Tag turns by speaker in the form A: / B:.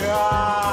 A: 이야.